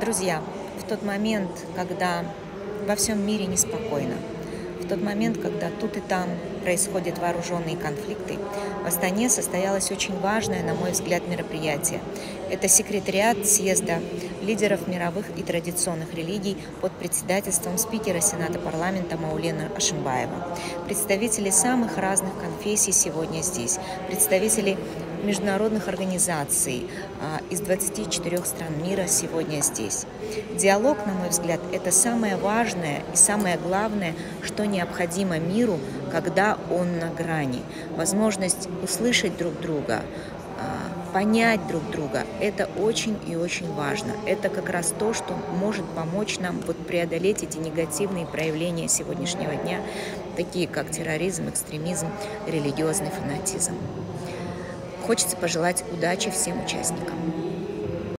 Друзья, в тот момент, когда во всем мире неспокойно, в тот момент, когда тут и там происходят вооруженные конфликты, в Астане состоялось очень важное, на мой взгляд, мероприятие. Это секретариат съезда лидеров мировых и традиционных религий под председательством спикера Сената парламента Маулена Ашимбаева. Представители самых разных конфессий сегодня здесь. Представители международных организаций а, из 24 стран мира сегодня здесь. Диалог, на мой взгляд, это самое важное и самое главное, что необходимо миру, когда он на грани. Возможность услышать друг друга, понять друг друга, это очень и очень важно. Это как раз то, что может помочь нам вот преодолеть эти негативные проявления сегодняшнего дня, такие как терроризм, экстремизм, религиозный фанатизм. Хочется пожелать удачи всем участникам.